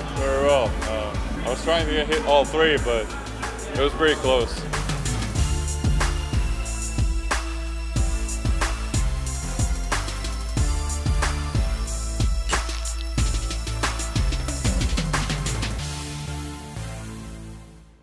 very well. Uh, um, I was trying to hit all three, but it was pretty close.